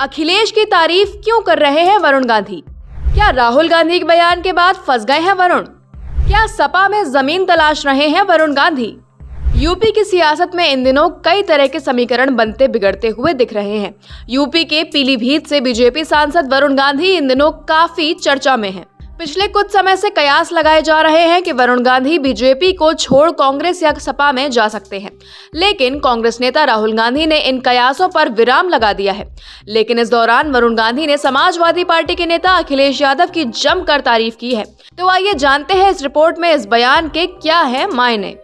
अखिलेश की तारीफ़ क्यों कर रहे हैं वरुण गांधी? क्या राहुल गांधी के बयान के बाद फंस गए हैं वरुण? क्या सपा में ज़मीन तलाश रहे हैं वरुण गांधी? यूपी की सियासत में इन दिनों कई तरह के समीकरण बनते बिगड़ते हुए दिख रहे हैं। यूपी के पीलीभीत से बीजेपी सांसद वरुण गांधी इन दिनों काफ़ी चर्चा में हैं। पिछले कुछ समय से कयास लगाए जा रहे हैं कि वरुण गांधी बीजेपी को छोड़ कांग्रेस या सपा में जा सकते हैं। लेकिन कांग्रेस नेता राहुल गांधी ने इन कयासों पर विराम लगा दिया है। लेकिन इस दौरान वरुण गांधी ने समाजवादी पार्टी के नेता अखिलेश यादव की जमकर तारीफ़ की है। तो आइए जानते हैं इस रिपोर्ट में इस बयान के क्या है मायने।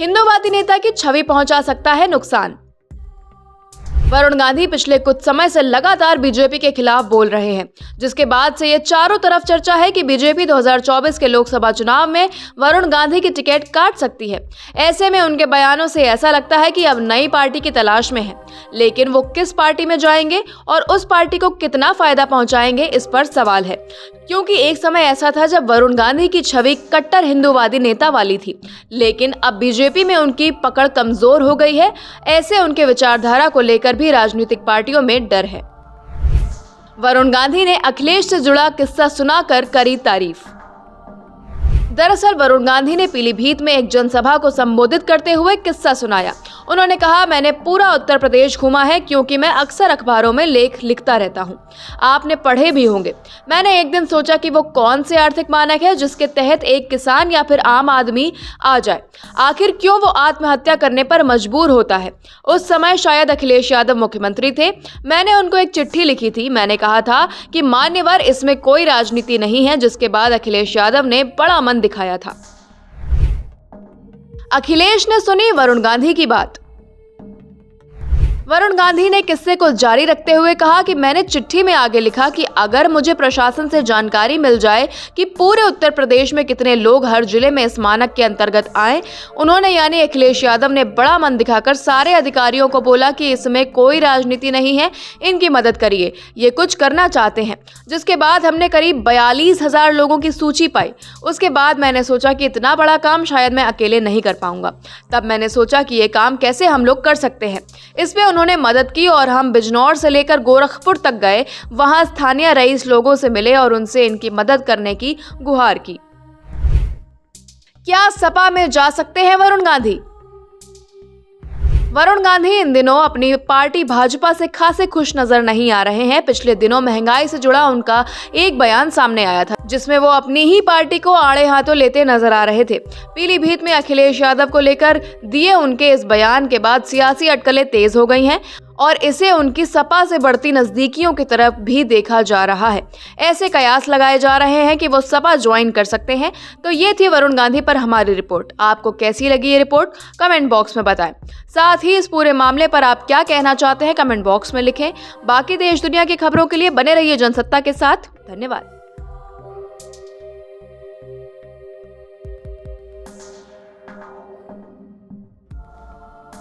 हिंदूवादी नेता की छवि पहुँचा सकता है नुकसान वरुण गांधी पिछले कुछ समय से लगातार बीजेपी के खिलाफ बोल रहे हैं, जिसके बाद से ये चारों तरफ़ चर्चा है कि बीजेपी 2024 के लोकसभा चुनाव में वरुण गांधी की टिकट काट सकती है। ऐसे में उनके बयानों से ऐसा लगता है कि अब नई पार्टी की तलाश में है, लेकिन वो किस पार्टी में जाएँगे और उस पार्टी को कितना फ़ायदा पहुंचाएँगे, इस पर सवाल है। क्योंकि एक समय ऐसा था जब वरुण गांधी की छवि कट्टर हिंदूवादी नेता वाली थी, लेकिन अब बीजेपी में उनकी पकड़ कमज़ोर हो गई है। ऐसे उनके विचारधारा को लेकर भी राजनीतिक पार्टियों में डर है। वरुण गांधी ने अखिलेश से जुड़ा किस्सा सुनाकर करी तारीफ़। दरअसल, वरुण गांधी ने पीलीभीत में एक जनसभा को संबोधित करते हुए किस्सा सुनाया उन्होंने कहा, मैंने पूरा उत्तर प्रदेश घूमा है, क्योंकि मैं अक्सर अखबारों में लेख लिखता रहता हूँ। आपने पढ़े भी होंगे। मैंने एक दिन सोचा कि वो कौन से आर्थिक मानक है, जिसके तहत एक किसान या फिर आम आदमी आ जाए। आखिर क्यों वो आत्महत्या करने पर मजबूर होता है? उस समय शायद अखिलेश यादव मुख्यमंत्री थे। मैंने उनको एक चिट्ठी लिखी थी। मैंने कहा था कि मान्यवर इसमें कोई राजनीति नहीं है, जिसके बाद अखिलेश यादव ने बड़ा मन दिखाया था। अखिलेश ने सुनी वरुण गांधी की बात। वरुण गांधी ने किस्से को जारी रखते हुए कहा कि मैंने चिट्ठी में आगे लिखा कि अगर मुझे प्रशासन से जानकारी मिल जाए कि पूरे उत्तर प्रदेश में कितने लोग हर ज़िले में इस मानक के अंतर्गत आए, उन्होंने यानी अखिलेश यादव ने बड़ा मन दिखाकर सारे अधिकारियों को बोला कि इसमें कोई राजनीति नहीं है, इनकी मदद करिए, ये कुछ करना चाहते हैं। जिसके बाद हमने करीब बयालीस हज़ार लोगों की सूची पाई। उसके बाद मैंने सोचा कि इतना बड़ा काम शायद मैं अकेले नहीं कर पाऊँगा। तब मैंने सोचा कि ये काम कैसे हम लोग कर सकते हैं। इसमें उन्होंने मदद की और हम बिजनौर से लेकर गोरखपुर तक गए। वहाँ स्थानीय रईस लोगों से मिले और उनसे इनकी मदद करने की गुहार की। क्या सपा में जा सकते हैं वरुण गांधी? वरुण गांधी इन दिनों अपनी पार्टी भाजपा से खासे खुश नज़र नहीं आ रहे हैं। पिछले दिनों महँगाई से जुड़ा उनका एक बयान सामने आया था, जिसमें वो अपनी ही पार्टी को आड़े हाथों लेते नज़र आ रहे थे। पीलीभीत में अखिलेश यादव को लेकर दिए उनके इस बयान के बाद सियासी अटकलें तेज हो गई हैं। और इसे उनकी सपा से बढ़ती नजदीकियों की तरफ़ भी देखा जा रहा है। ऐसे कयास लगाए जा रहे हैं कि वो सपा ज्वाइन कर सकते हैं। तो ये थी वरुण गांधी पर हमारी रिपोर्ट। आपको कैसी लगी ये रिपोर्ट? कमेंट बॉक्स में बताएँ। साथ ही इस पूरे मामले पर आप क्या कहना चाहते हैं, कमेंट बॉक्स में लिखें। बाकी देश दुनिया की खबरों के लिए बने रहिए जनसत्ता के साथ। धन्यवाद।